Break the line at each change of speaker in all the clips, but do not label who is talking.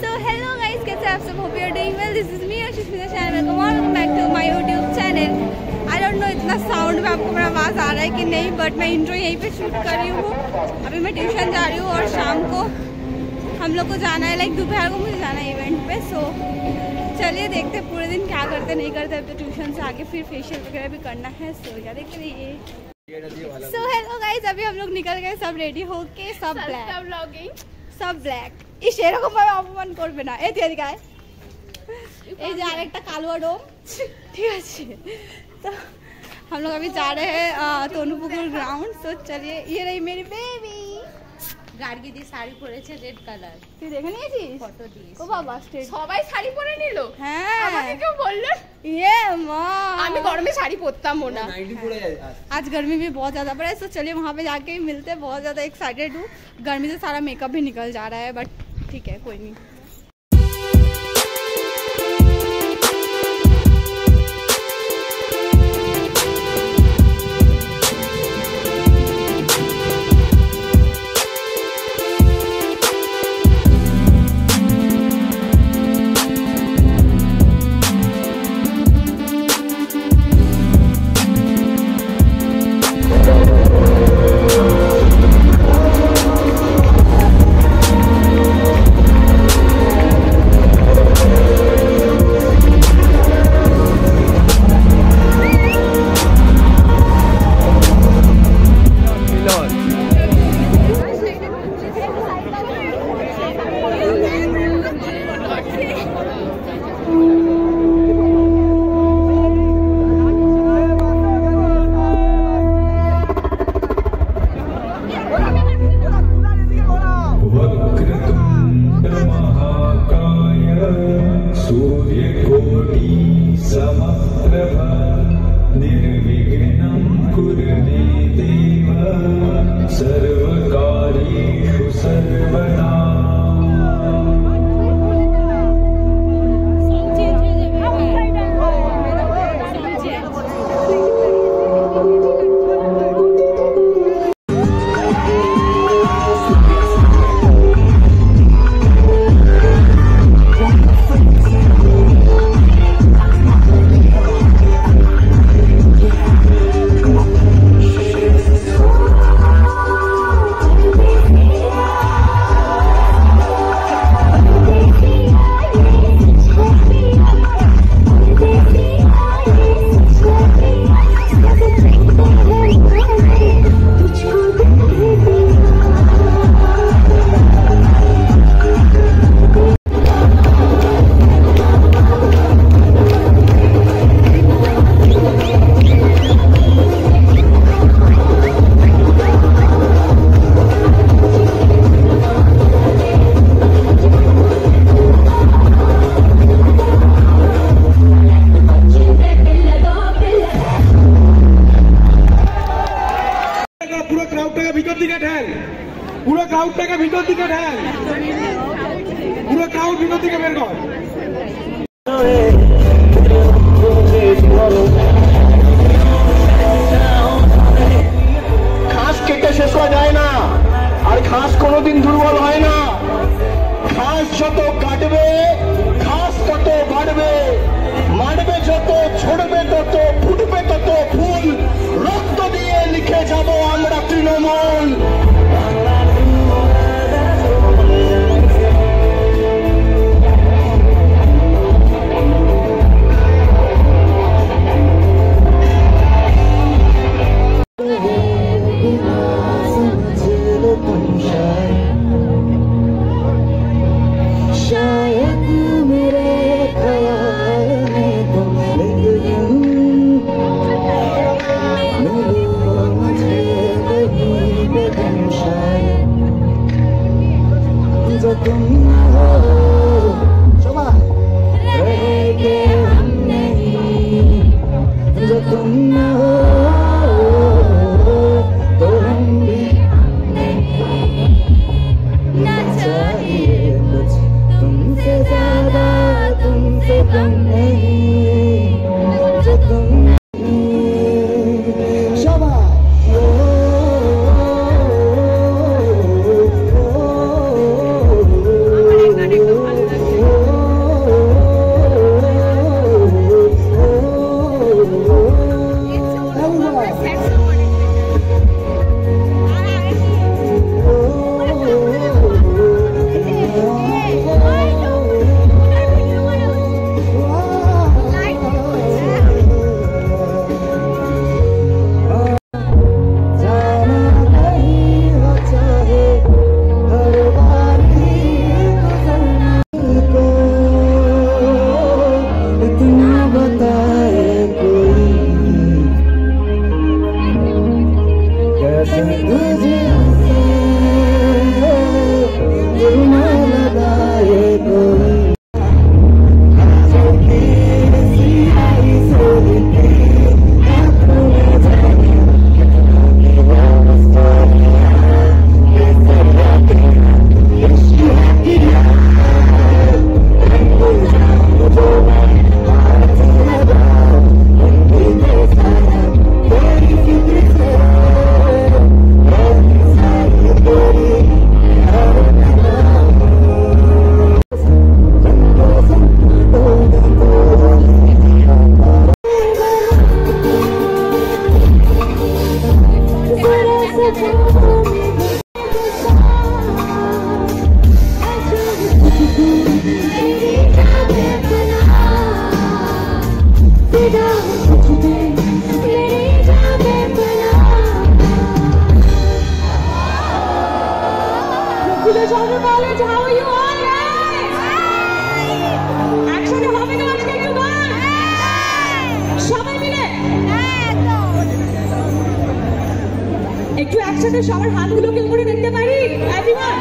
So hello guys कैसे आप सब? Hope you are doing well this is me Ashish मेरा channel welcome all welcome back to my YouTube channel I don't know इतना sound में आपको मेरा आवाज़ आ रहा है कि नहीं बट मैं इंट्रो यहीं पे शूट कर रही हूँ। अभी मैं ट्यूशन जा रही हूँ और शाम को हम लोग को जाना है लाइक दोपहर को मुझे जाना है इवेंट पे सो चलिए देखते पूरे दिन क्या करते नहीं करते अब तो ट्यूशन से आके फिर फेशियल वगैरह भी करना है सो क्या देख रही सो हेलो गाइज़ अभी हम लोग निकल गए सब रेडी होके सब
ब्लॉगिंग
সব ব্ল্যাক ইস এরকম ভাবে অপমান করবে না এই দিয়ে গায়ে এই যে আরেকটা কালো ডোম ঠিক আছে तो हम लोग अभी जा रहे हैं अ, तोनूपुकुर ग्राउंड तो चलिए ये रही मेरी बेबी
গার্গি দিয়ে শাড়ি পরেছে রেড কালার
তুই দেখে নিয়েছিস
ফটো দিয়েছে
ও বাবা স্টেট
সবাই শাড়ি পরে নিল
হ্যাঁ
আমাকে কেউ বললো
ये माँ
আমি গরমে শাড়ি পরতামও না
आज गर्मी भी बहुत ज़्यादा पड़ा है तो चलिए वहाँ पे जाके ही मिलते हैं बहुत ज़्यादा एक्साइटेड हूँ गर्मी से सारा मेकअप भी निकल जा रहा है बट ठीक है कोई नहीं
কোনোদিন দুর্বল হয় না। ঘাস যত কাটবে, ঘাস তত বাড়বে। মারবে যত, ছড়বে তত, ফুটবে তত ফুল। রক্ত দিয়ে লিখে যাব আমরা তৃণমূল।
तुम Shoulder College. How are you all? Action একটু গান? একটু
একসাথে সবার হাতগুলোকে উপরে দেখতে পারি?
Everyone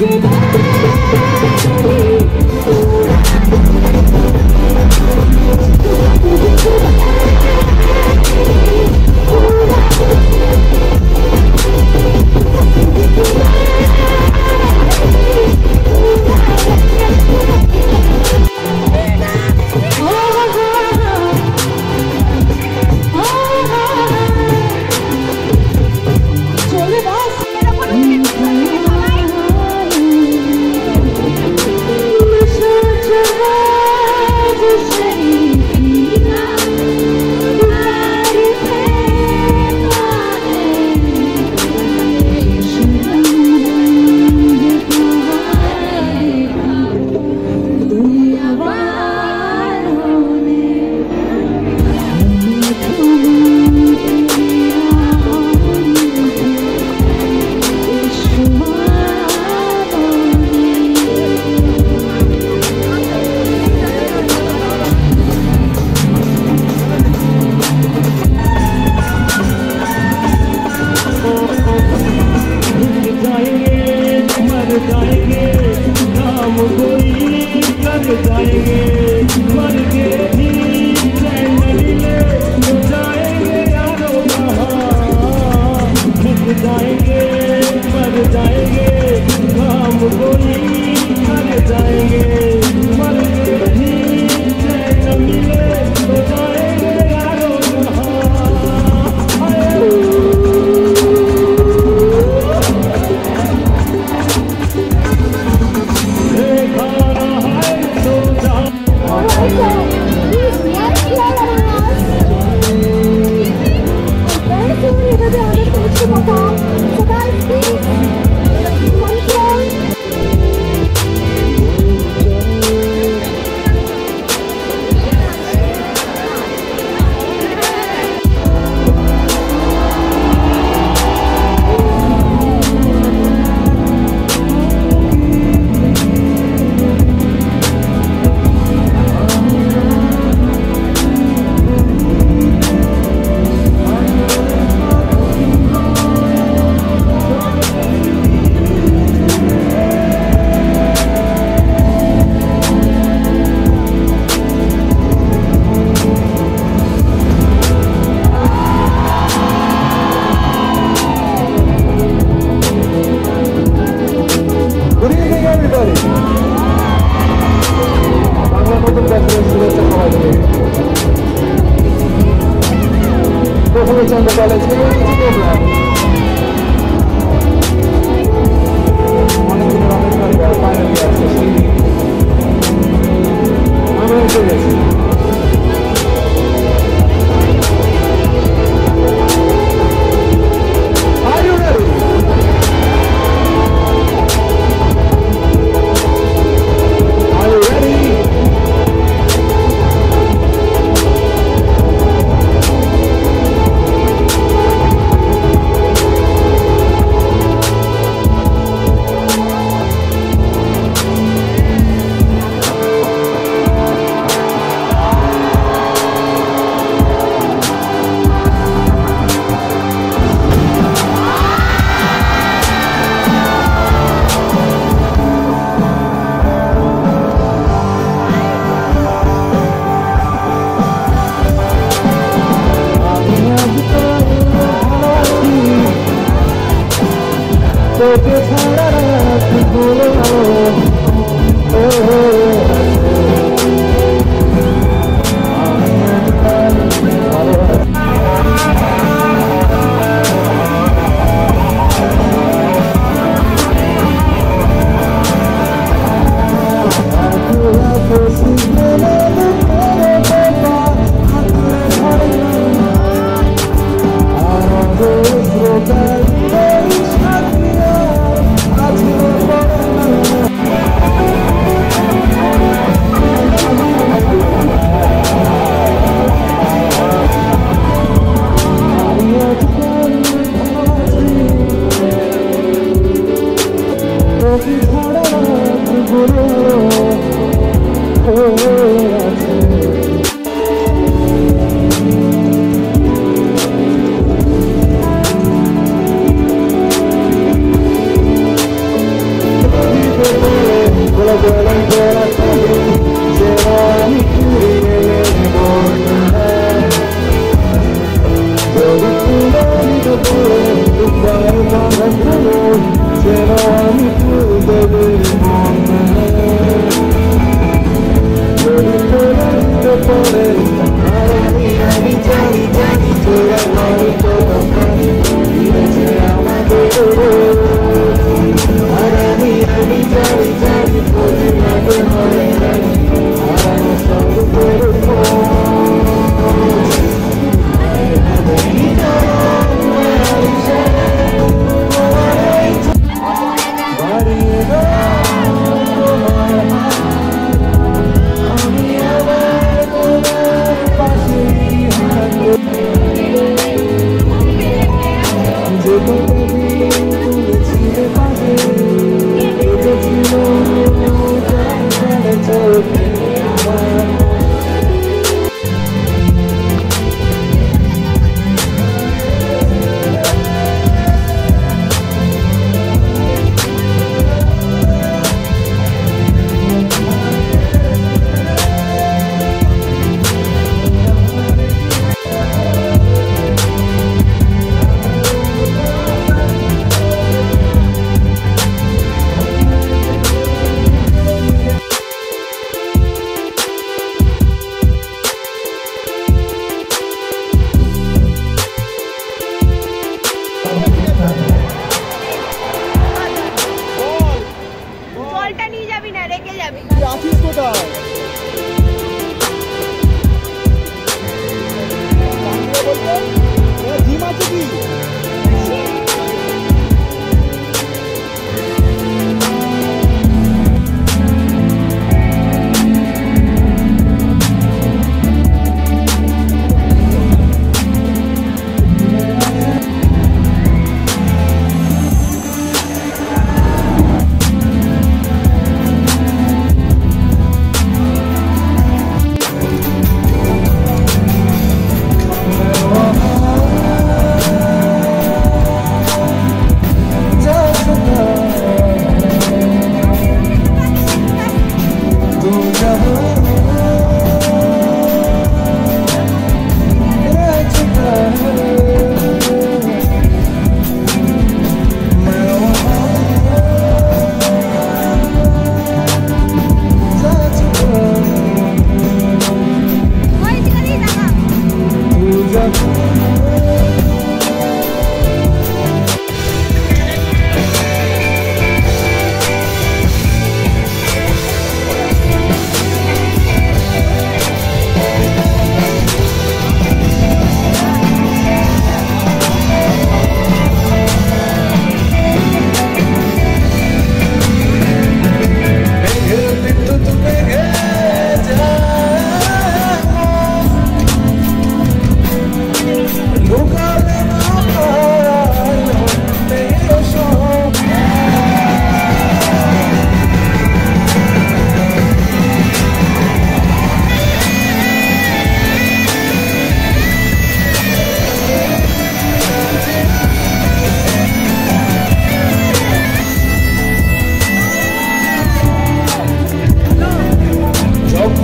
Give return the ball as well.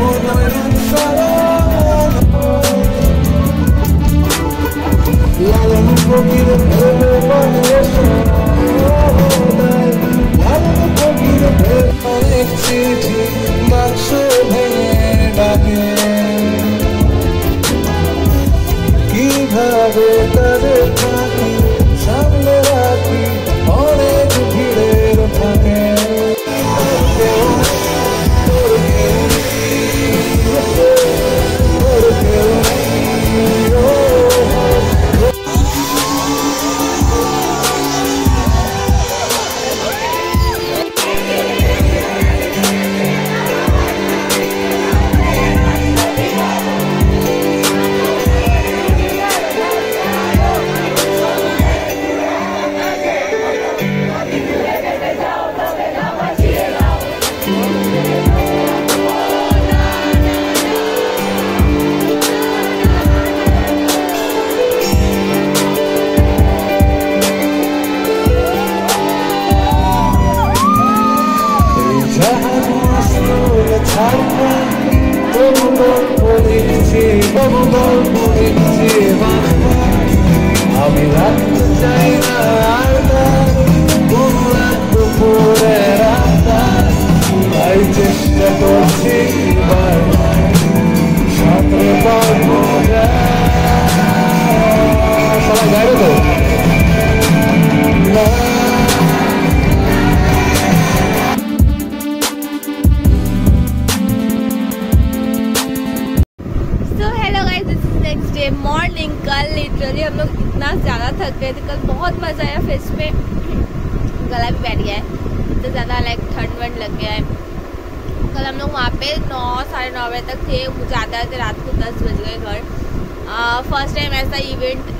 Lord,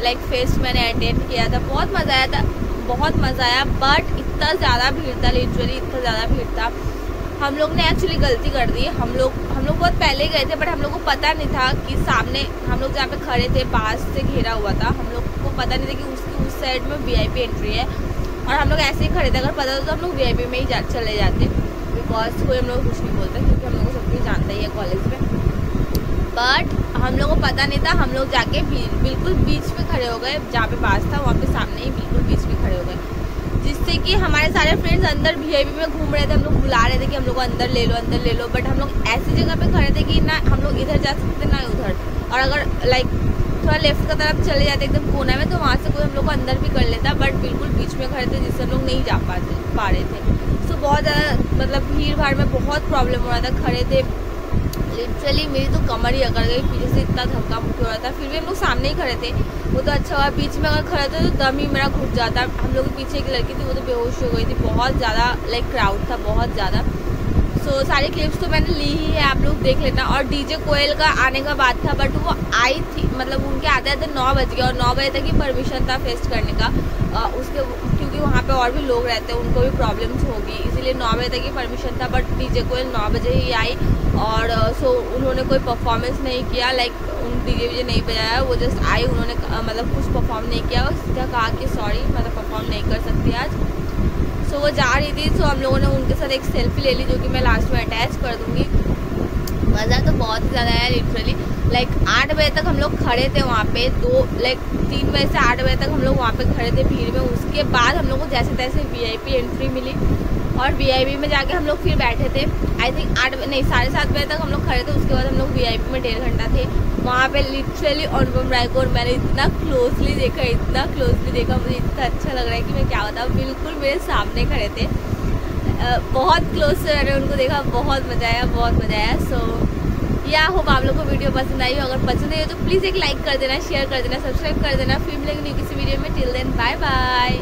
like fest मैंने अटेंड किया था। बहुत मज़ा आया था। बहुत मज़ा आया। बट इतना ज़्यादा भीड़ था लिटरली इतना ज़्यादा भीड़ था। हम लोग ने एक्चुअली गलती कर दी। हम लोग हम लोग बहुत पहले गए थे बट हम लोग को पता नहीं था कि सामने हम लोग जहाँ पे खड़े थे पास से घेरा हुआ था। हम लोग को पता नहीं था कि उसकी उस साइड में वीआईपी एंट्री है। और हम लोग ऐसे ही खड़े थे। अगर पता था तो हम लोग वीआईपी में ही जा, चले जाते। बिकॉज़ कोई हम लोग कुछ नहीं बोलते क्योंकि हम लोग को सब कुछ जानता ही है कॉलेज में। बट हम लोग को पता नहीं था, हम लोग जाके बिल्कुल बीच में खड़े हो गए। जहाँ पे पास था, वहाँ पे सामने ही बिल्कुल बीच में खड़े हो गए। जिससे कि हमारे सारे फ्रेंड्स अंदर वीआईपी में घूम रहे थे, हम लोग बुला रहे थे कि हम लोग अंदर ले लो, अंदर ले लो। बट हम लोग ऐसी जगह पे खड़े थे कि ना, हम लोग इधर जा सकते, ना उधर। और अगर लाइक थोड़ा लेफ़्ट की तरफ़ चले जाते, एकदम कोना में तो वहाँ से कोई हम लोग को अंदर भी कर लेता। बट बिल्कुल बीच में खड़े थे, जिससे हम लोग नहीं जा पाते, पा रहे थे। सो बहुत ज़्यादा मतलब भीड़ भाड़ में बहुत प्रॉब्लम हो रहा था, खड़े थे। लिटरली मेरी तो कमर ही अकड़ गई पीछे से इतना धक्का मुक्की हो रहा था। फिर भी हम लोग सामने ही खड़े थे। वो तो अच्छा हुआ बीच में अगर खड़े थे तो दम ही मेरा घुट जाता। हम लोग के पीछे एक लड़की थी वो तो बेहोश हो गई थी। बहुत ज़्यादा लाइक क्राउड था बहुत ज़्यादा। सो सारी क्लिप्स तो मैंने ली ही है आप लोग देख लेना। और डीजे कोयल का आने का बात था बट वो आई थी मतलब उनके आते आते नौ बज गया। और नौ बजे तक ही परमिशन था फेस्ट करने का। अ, उसके क्योंकि वहाँ पे और भी लोग रहते हैं उनको भी प्रॉब्लम्स होगी। इसीलिए नौ बजे तक ही परमिशन था बट डीजे कोयल नौ बजे ही आई। और सो उन्होंने कोई परफॉर्मेंस नहीं किया लाइक उन डीजे वीजे नहीं बजाया वो जस्ट आई उन्होंने अ, मतलब कुछ परफॉर्म नहीं किया सीधा कहा कि सॉरी मतलब परफॉर्म नहीं कर सकती आज। सो वो जा रही थी सो हम लोगों ने उनके साथ एक सेल्फी ले ली जो कि मैं लास्ट में अटैच कर दूँगी। मज़ा तो बहुत ज़्यादा आया लिटरली लाइक आठ बजे तक हम लोग खड़े थे वहाँ पे दो लाइक तीन बजे से आठ बजे तक हम लोग वहाँ पे खड़े थे भीड़ में। उसके बाद हम लोग को जैसे तैसे वीआईपी एंट्री मिली। और वीआईपी में जाके हम लोग फिर बैठे थे। आई थिंक आठ नहीं, साढ़े सात बजे तक हम लोग खड़े थे। उसके बाद हम लोग वीआईपी में डेढ़ घंटा थे। वहाँ पे लिटरली अनुपम राय को और मैंने इतना क्लोजली देखा, इतना क्लोजली देखा। मुझे इतना अच्छा लग रहा है कि मैं क्या बताऊँ। बिल्कुल मेरे सामने खड़े थे। बहुत क्लोज से मैंने उनको देखा। बहुत मज़ा आया, बहुत मज़ा आया। सो या होप आप लोग को वीडियो पसंद आई हो। अगर पसंद आई हो तो प्लीज़ एक लाइक कर देना शेयर कर देना सब्सक्राइब कर देना। फिर मिलेंगे किसी वीडियो में। Till then bye bye